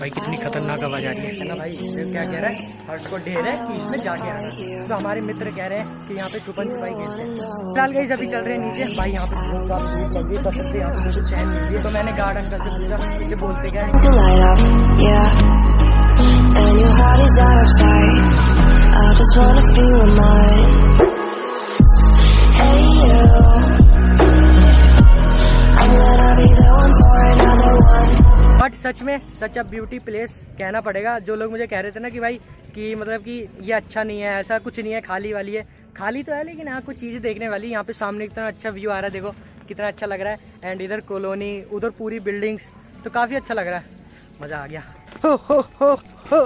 भाई कितनी खतरनाक आवाज़ आ रही है। ना भाई ये क्या कह रहा है? हर्ष को ढेर है कि इसमें जाके आना। तो हमारे मित्र कह रहे हैं कि यहाँ पे छुपन छुपाई खेलते हैं। फ़िलहाल गई अभी चल रहे हैं नीचे। भाई यहाँ पे बहुत ज़्यादा धूप लग रही है कसम से यहाँ पे मुझे चैन मिल रही है तो मैंने गार्ड अंकल से पूछा इसे बोलते क्या है? सच में, सच अ ब्यूटी प्लेस कहना पड़ेगा। जो लोग मुझे कह रहे थे ना कि भाई, कि मतलब कि ये अच्छा नहीं है, ऐसा कुछ नहीं है, खाली वाली है। खाली तो है, लेकिन यहाँ कुछ चीज़ें देखने वाली यहाँ पे सामने कितना अच्छा व्यू आ रहा है, देखो, कितना अच्छा लग रहा है। एंड इधर कॉलोनी उधर पूरी बिल्डिंग्स तो काफ़ी अच्छा लग रहा है। मज़ा आ गया। हो हो हो हो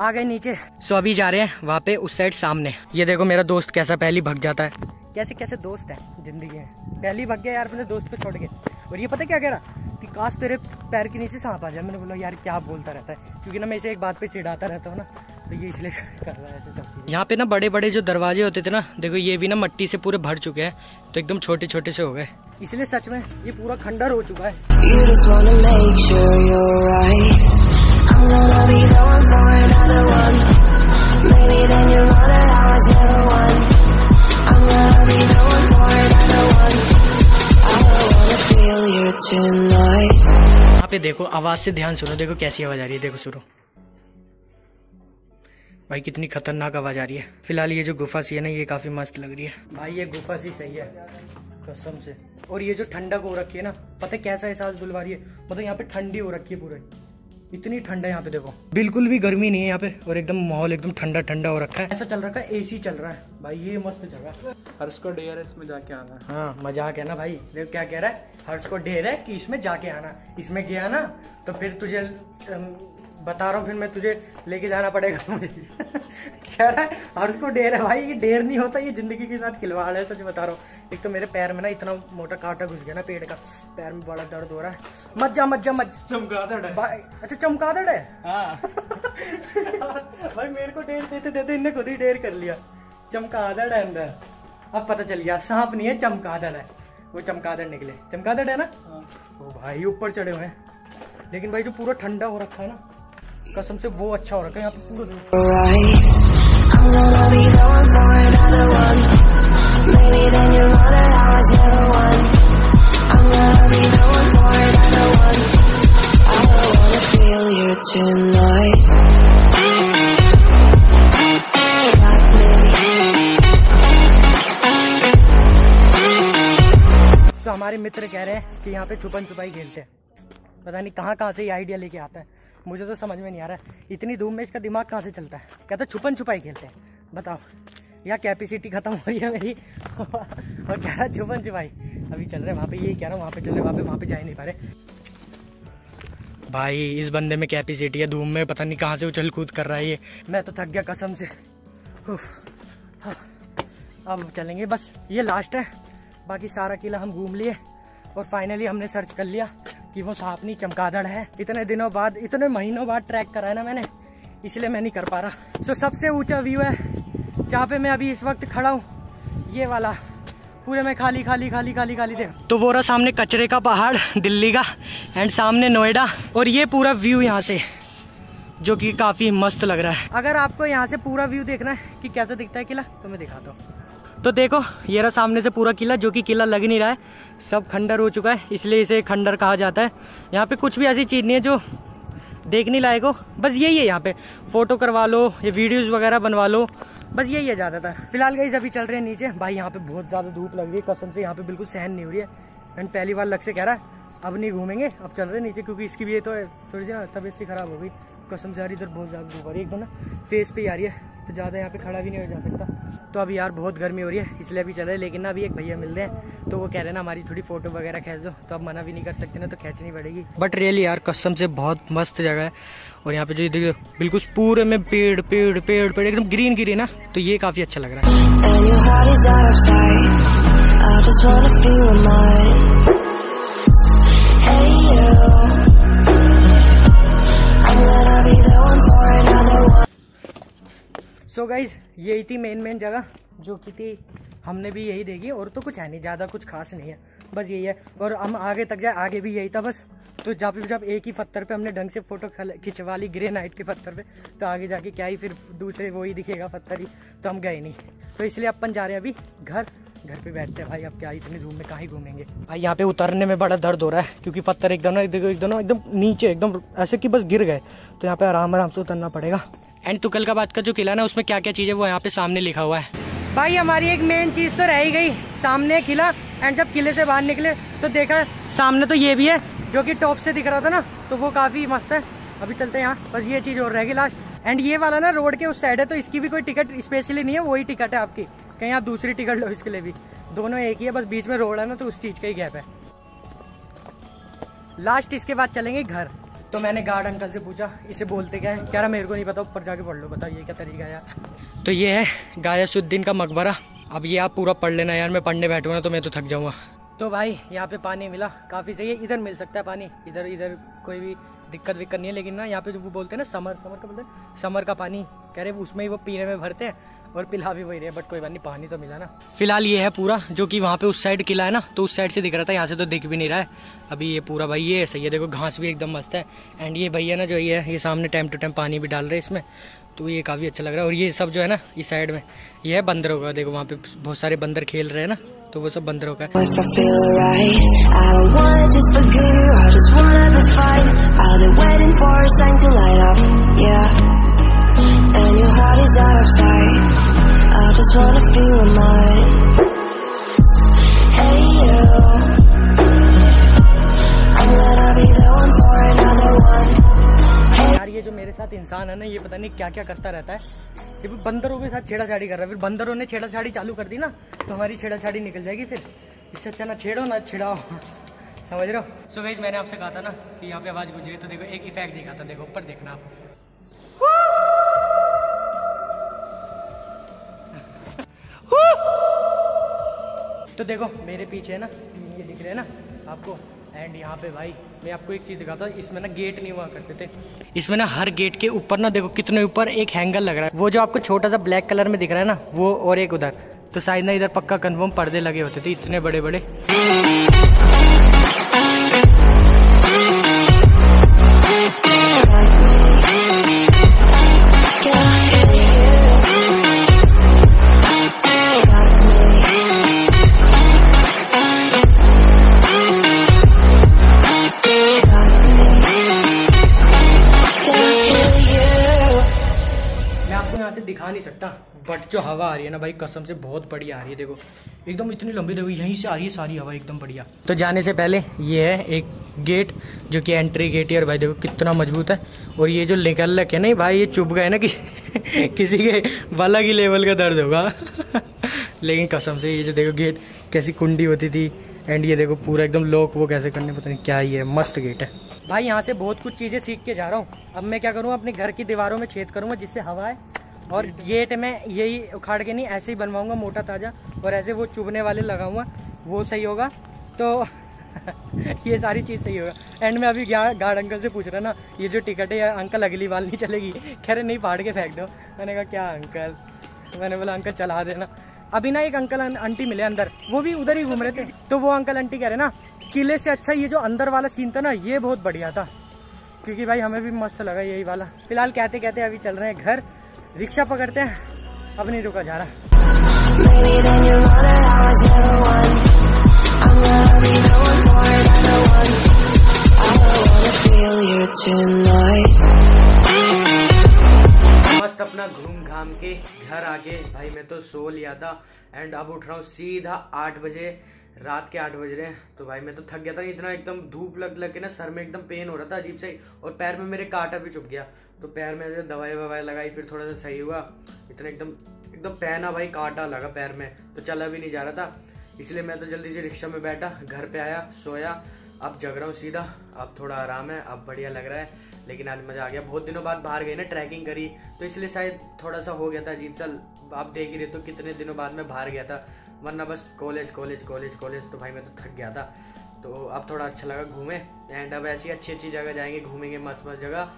आ गए नीचे। सो अभी जा रहे हैं, वहाँ पे उस साइड सामने। ये देखो, मेरा दोस्त कैसा पहली भग जाता है। कैसे कैसे दोस्त है, ज़िंदगी में। पहली भग गया यार, अपने दोस्त पे छोड़ के। और ये पता क्या कह रहा? कि काश तेरे पैर के नीचे सांप आ जाए मैंने बोला यार क्या बोलता रहता है? क्योंकि ना मैं इसे एक बात पे चिढ़ाता रहता हूँ ना तो ये इसलिए कर रहा है ऐसे सब यहाँ पे ना बड़े बड़े जो दरवाजे होते थे ना देखो ये भी ना मट्टी से पूरे भर चुके हैं तो एकदम छोटे छोटे से हो गए। इसलिए सच में ये पूरा खंडर हो चुका है। Tonight पे देखो, आवाज़ से ध्यान सुनो, देखो कैसी आवाज़ आ रही है, देखो सुनो। भाई, कितनी खतरनाक आवाज़ आ रही है। फ़िलहाल ये जो गुफा सी है ना, ये काफ़ी मस्त लग रही है। भाई, ये गुफा सी सही है। कसम से। और ये जो ठंडक हो रखी है ना, पता है कैसा एहसास दिलवा रही है? मतलब यहाँ पे ठंडी हो रखी है पूरे। इतनी ठंड है यहाँ पे देखो। बिल्कुल भी गर्मी नहीं है यहाँ पे और एकदम माहौल एकदम ठंडा ठंडा हो रखा है। ऐसा चल रखा है एसी चल रहा है। भाई ये मस्त जगह है। हर्ष को डेयर है इसमें जाके आना। है मज़ाक है ना भाई। देखो क्या कह रहा है हर्ष को ढेर है कि इसमें जाके आना। इसमें गया ना तो फिर तुझे बता रहा हूँ फिर मैं तुझे लेके जाना पड़ेगा मुझे। कह रहा है हर्ष को ढेर है भाई ये ढेर नहीं होता ये ज़िंदगी के साथ खिलवाड़ है सच बता रहा हूँ। एक तो मेरे पैर में ना इतना मोटा कांटा घुस गया ना पेड़ का। पैर में बड़ा दर्द हो रहा है। मत जा मत जा मत जा। चमगादड़ है भाई अच्छा चमकादड़ है हाँ। भाई मेरे को डेढ़ देते देते इनने खुद ही डेढ़ कर लिया। चमकादड़ है अंदर। अब पता चल गया सांप नहीं है चमकादड़ है वो चमकादड़ निकले। चमकादड़ है ना। ओ भाई ऊपर चढ़े हुए हैं। लेकिन भाई जो पूरा ठंडा हो रखा है ना कसम से वो अच्छा हो रखा है। यहाँ पे पूरा तो हमारे मित्र कह रहे हैं कि यहाँ पे छुपन छुपाई खेलते हैं। पता नहीं कहाँ कहाँ से ये आइडिया लेके आता है। मुझे तो समझ में नहीं आ रहा है। इतनी धूम में इसका दिमाग कहाँ से चलता है? कहता है छुपन छुपाई खेलते हैं। बताओ। यहाँ कैपेसिटी खत्म हो रही है मेरी। और कह रहा छुपन छुपाई अभी चल रहे हैं वहाँ पे यही कह रहा हूँ वहाँ पे चल रहे वहाँ पे वहाँ पे जा ही नहीं पा रहे। भाई इस बंदे में कैपेसिटी है धूम में पता नहीं कहाँ से उछल कूद कर रहा है ये। मैं तो थक गया कसम से। हाँ, अब चलेंगे बस ये लास्ट है। बाकी सारा किला हम घूम लिए और फाइनली हमने सर्च कर लिया कि वो सांप नहीं चमगादड़ है। इतने दिनों बाद इतने महीनों बाद ट्रैक करा है ना मैंने इसलिए मैं नहीं कर पा रहा। सो so, सबसे ऊँचा व्यू है जहाँ पे मैं अभी इस वक्त खड़ा हूँ ये वाला। पूरे में खाली खाली खाली खाली खाली देख। तो वो रहा सामने कचरे का पहाड़ दिल्ली का एंड सामने नोएडा और ये पूरा व्यू यहाँ से जो कि काफ़ी मस्त लग रहा है। अगर आपको यहाँ से पूरा व्यू देखना है कि कैसा दिखता है किला तो मैं दिखाता हूँ। तो देखो ये रहा सामने से पूरा किला जो कि किला लग नहीं रहा है। सब खंडर हो चुका है इसलिए इसे खंडर कहा जाता है। यहाँ पे कुछ भी ऐसी चीज़ नहीं है जो देखने लायक हो। बस यही है यहाँ पे। फ़ोटो करवा लो या वीडियोज़ वगैरह बनवा लो। बस यही है ज़्यादातर। फ़िलहाल गई अभी चल रहे हैं नीचे। भाई, यहाँ पे बहुत ज़्यादा धूप लग रही है। कसम से यहाँ पे बिल्कुल सहन नहीं हो रही है। एंड पहली बार लग से कह रहा है, अब नहीं घूमेंगे, अब चल रहे नीचे, क्योंकि इसकी भी ये तो थोड़ी सी ना तबियत सी खराब हो गई। कसम से आ रही इधर बहुत ज़्यादा धूप आ रही है। एकदम ना फेस पे आ रही है। तो ज़्यादा यहाँ पे खड़ा भी नहीं हो जा सकता। तो अभी यार बहुत गर्मी हो रही है, इसलिए अभी चल रहे लेकिन ना अभी एक भैया मिल रहे हैं तो वो कह रहे हैं ना, हमारी थोड़ी फ़ोटो वगैरह खींच दो तो अब मना भी नहीं कर सकते ना तो खींचनी पड़ेगी। बट रियली यार, कसम से बहुत मस्त जगह है, और यहाँ पे जो देखो बिल्कुल पूरे में पेड़ पेड़ पेड़ पेड़, एकदम ग्रीन ग्रीन है तो ये काफ़ी अच्छा लग रहा है। सो गाइज़ यही थी मेन मेन जगह, जो कि थी, हमने भी यही देखी, और तो कुछ है नहीं, ज़्यादा कुछ खास नहीं है, बस यही है। और हम आगे तक जाए, आगे भी यही था बस। तो जब जब एक ही पत्थर पे हमने ढंग से फ़ोटो खिंचवा ली ग्रे नाइट के पत्थर पे तो आगे जाके क्या ही, फिर दूसरे वो ही दिखेगा पत्थर ही तो हम गए नहीं। तो इसलिए अपन जा रहे हैं अभी घर। घर पे बैठते हैं भाई, अब क्या इतनी धूम में कहीं घूमेंगे। भाई, यहाँ पे उतरने में बड़ा दर्द हो रहा है, क्योंकि पत्थर एकदम एकदम एकदम नीचे, एकदम ऐसे कि बस गिर गए। तो यहाँ पे आराम आराम से उतरना पड़ेगा। एंड तुकलकाबाद का जो किला ना, उसमें क्या क्या चीज़ है वो यहाँ पे सामने लिखा हुआ है? भाई, हमारी एक मेन चीज़ तो रह ही गई। सामने किला एंड जब किले से बाहर निकले तो देखा, सामने तो ये भी है, जो कि टॉप से दिख रहा था ना तो वो काफ़ी मस्त है। अभी चलते हैं यहाँ, बस ये चीज़ और रहेगी लास्ट एंड ये वाला ना रोड के उस साइड है तो इसकी भी कोई टिकट स्पेशली नहीं है, वही टिकट है आपकी। कहीं आप दूसरी टिकट लो इसके लिए भी। दोनों एक ही है, बस बीच में रोड है ना तो उस चीज़ का ही गैप है। लास्ट इसके बाद चलेंगे घर। तो मैंने गार्ड अंकल से पूछा इसे बोलते क्या है? कह रहा मेरे को नहीं पता ऊपर जाके पढ़ लो बताओ ये क्या तरीका है यार। तो ये है गायसुद्दीन का मकबरा। अब ये आप पूरा पढ़ लेना यार मैं पढ़ने बैठूँगा तो मैं तो थक जाऊँगा। तो भाई यहाँ पे पानी मिला काफ़ी सही है इधर मिल सकता है पानी इधर इधर कोई भी दिक्कत विक्कत नहीं है लेकिन ना यहाँ पे जो वो बोलते हैं ना समर समर का बोलते हैं समर का पानी कह रहे उसमें ही वो पीने में भरते हैं और पिला भी वही रहे बट कोई बात नहीं पानी तो मिला ना। फ़िलहाल ये है पूरा जो कि वहाँ पे उस साइड किला है ना तो उस साइड से दिख रहा था यहाँ से तो दिख भी नहीं रहा है। अभी ये पूरा भाई ये सही है देखो घास भी एकदम मस्त है। एंड ये भैया ना जो ये है ये सामने टाइम टू टाइम पानी भी डाल रहे हैं इसमें तो ये काफ़ी अच्छा लग रहा है। और ये सब जो है ना इस साइड में ये है बंदरों का देखो वहाँ पे बहुत सारे बंदर खेल रहे हैं ना तो वो सब बंदरों का है। Your heart is out of sight. I just wanna feel mine. Hey you. यार ये जो मेरे साथ इंसान है ना ये पता नहीं क्या क्या करता रहता है। ये बंदरों के साथ छेड़ा छाड़ी कर रहा है। फिर बंदरों ने छेड़ा छाड़ी चालू कर दी ना तो हमारी छेड़ा छाड़ी निकल जाएगी फिर। इससे अच्छा ना छेड़ो ना छिड़ाओ। समझ रहे हो? सो so, मैंने आपसे कहा था ना कि यहाँ पे आवाज़ गुजरी तो देखो एक इफ़ेक्ट दिखा था देखो ऊपर देखना आप। तो देखो, मेरे पीछे है ना ये दिख रहे हैं ना, आपको। एंड यहाँ पे भाई, मैं आपको एक चीज़ दिखाता हूँ, इसमें ना गेट नहीं हुआ करते थे। इसमें ना हर गेट के ऊपर ना देखो, कितने ऊपर एक हैंगर लग रहा है। वो जो आपको छोटा सा ब्लैक कलर में दिख रहा है ना, वो और एक उधर। तो शायद ना इधर पक्का कन्फर्म पर्दे लगे होते थे, इतने बड़े बड़े बट जो हवा आ रही है ना भाई, कसम से बहुत बढ़िया आ रही है। देखो, एकदम इतनी लंबी, देखो, यहीं से आ रही है सारी हवा, एकदम बढ़िया। तो जाने से पहले ये है एक गेट, जो कि एंट्री गेट है, और भाई देखो कितना मज़बूत है। और ये जो निकल लग है, नहीं भाई, ये चुप गए ना कि किसी के वाला की लेवल का दर्द होगा। लेकिन कसम से ये जो देखो गेट कैसी कुंडी होती थी एंड ये देखो पूरा एकदम लॉक वो कैसे करने, पता नहीं क्या ही है, मस्त गेट है। भाई, यहाँ से बहुत कुछ चीज़ें सीख के जा रहा हूँ। अब मैं क्या करूँ, अपने घर की दीवारों में छेद करूँगा जिससे हवा है और गेट में यही उखाड़ के नहीं, ऐसे ही बनवाऊँगा, मोटा ताज़ा, और ऐसे वो चुभने वाले लगाऊँगा, वो सही होगा। तो ये सारी चीज़ सही होगा। एंड में अभी गार्ड अंकल से पूछ रहा ना, ये जो टिकट है, अंकल अगली बाल नहीं चलेगी। रहे, नहीं, फाड़ के फेंक दो। मैंने कहा, क्या अंकल? मैंने बोला, अंकल, चला देना। अभी ना एक अंकल आंटी मिले अंदर, वो भी उधर ही घूम रहे थे। तो वो अंकल आंटी कह रहे ना, किले से अच्छा ये जो अंदर वाला सीन था ना, ये बहुत बढ़िया था। क्योंकि भाई, हमें भी मस्त लगा यही वाला। फ़िलहाल कहते कहते अभी चल रहे हैं घर। रिक्शा पकड़ते हैं। अब नहीं रुका जा रहा। मस्त अपना घूम घाम के घर आके भाई, मैं तो सो लिया था। एंड अब उठ रहा हूँ सीधा आठ बजे। रात के आठ बज रहे हैं। तो भाई, मैं तो थक गया था, इतना एकदम धूप लग लग के ना सर में एकदम पेन हो रहा था अजीब से, और पैर में मेरे कांटा भी चुप गया। तो पैर में दवाई ववाई लगाई, फिर थोड़ा सा सही हुआ। इतना एकदम एकदम पहना भाई, कांटा लगा पैर में। तो चला भी नहीं जा रहा था। इसलिए मैं तो जल्दी से रिक्शा में बैठा, घर पे आया, सोया। अब जग रहा हूँ सीधा। अब थोड़ा आराम है, अब बढ़िया लग रहा है। लेकिन आज मज़ा आ गया। बहुत दिनों बाद बाहर गई ना ट्रैकिंग करी। तो इसलिए शायद थोड़ा सा हो गया था अजीब सा। आप देख ही रहे तो कितने दिनों बाद मैं बाहर गया था। वरना बस कॉलेज कॉलेज कॉलेज कॉलेज तो भाई मैं तो थक गया था। तो अब थोड़ा अच्छा लगा घूमे। एंड अब ऐसी अच्छी अच्छी जगह जाएँगे, घूमेंगे, मस्त मस्त जगह।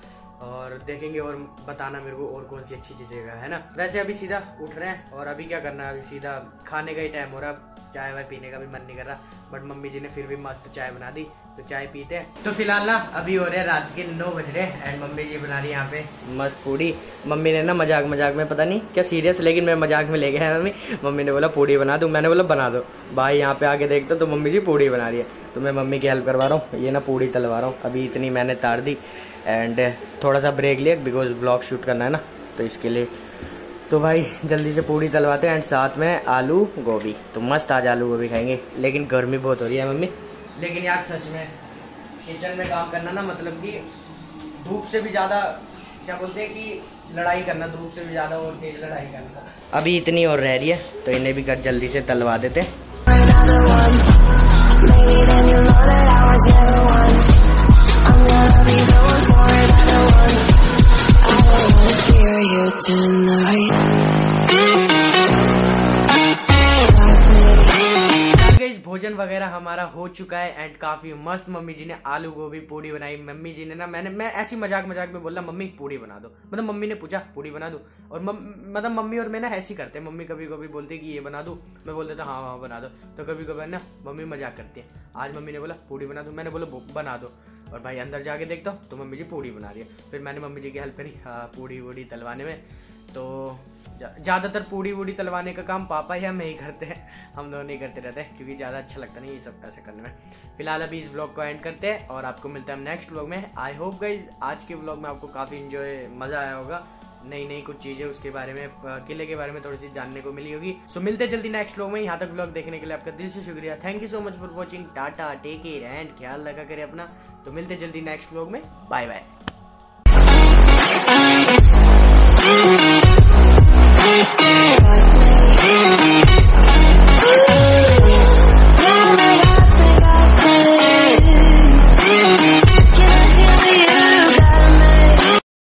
और देखेंगे और बताना मेरे को और कौन सी अच्छी अच्छी जगह है ना। वैसे अभी सीधा उठ रहे हैं और अभी क्या करना है? अभी सीधा खाने का ही टाइम हो रहा है। चाय वाय पीने का भी मन नहीं कर रहा बट मम्मी जी ने फिर भी मस्त चाय बना दी तो चाय पीते हैं। तो फ़िलहाल ना, अभी हो रहे हैं रात के नौ बज रहे हैं एंड मम्मी जी बना रही है यहाँ पे मस्त पूड़ी। मम्मी ने ना मज़ाक मज़ाक में, पता नहीं क्या सीरियस लेकिन मैं मज़ाक में ले गया मम्मी। मम्मी ने बोला, पूड़ी बना दू। मैंने बोला, बना दो। भाई, यहाँ पे आके देखता तो मम्मी जी पूड़ी बना रही है। तो मैं मम्मी की हेल्प करवा रहा हूँ। ये ना पूड़ी तलवा रहा हूँ। अभी इतनी मैंने तार दी एंड थोड़ा सा ब्रेक लिया बिकॉज़ ब्लॉग शूट करना है ना तो इसके लिए तो भाई, जल्दी से पूड़ी तलवाते हैं एंड साथ में आलू, गोभी। तो मस्त आज आलू गोभी खाएँगे। लेकिन गर्मी बहुत हो रही है मम्मी। लेकिन यार, सच में किचन में काम करना ना मतलब कि धूप से भी ज़्यादा, क्या बोलते हैं कि लड़ाई करना, धूप से भी ज़्यादा और तेज लड़ाई करना। अभी इतनी और रह रही है तो इन्हें भी कर जल्दी से तलवा देते tonight. भोजन वगैरह हमारा हो चुका है एंड काफ़ी मस्त। मम्मी जी ने आलू गोभी पूड़ी बनाई। मम्मी जी ने ना मैंने मैं ऐसी मज़ाक मज़ाक में बोला मम्मी पूड़ी बना दो। मतलब मम्मी ने पूछा पूड़ी बना दो। और मम, मतलब मम्मी और मैं ना ऐसी करते हैं। मम्मी कभी कभी बोलती कि ये बना दो। मैं बोल देता हाँ हाँ बना दो। तो कभी कभी ना मम्मी मज़ाक करती है। आज मम्मी ने बोला पूड़ी बना दो। मैंने बोला बना दो। और भाई अंदर जाके देखता हूँ तो मम्मी जी पूड़ी बना रही है। फिर मैंने मम्मी जी की हेल्प करी हाँ पूड़ी वूड़ी तलवाने में। तो ज़्यादातर पूड़ी वूड़ी तलवाने का काम पापा ही, हम ही करते हैं, हम दोनों नहीं करते रहते क्योंकि ज़्यादा अच्छा लगता नहीं ये सब ऐसे करने में। फ़िलहाल अभी इस ब्लॉग को एंड करते हैं, और आपको मिलता है नेक्स्ट ब्लॉग में। आई होप गाइज़ आज के ब्लॉग में आपको काफ़ी इन्जॉय मज़ा आया होगा। नई नई कुछ चीज़ें उसके बारे में किले के बारे में थोड़ी सी जानने को मिली होगी। सो मिलते हैं जल्दी नेक्स्ट ब्लॉग में। यहाँ तक ब्लॉग देखने के लिए आपका दिल से शुक्रिया। Thank you so much for watching tata take care and ख्याल रखा करें अपना। तो मिलते जल्दी नेक्स्ट ब्लॉग में। Bye bye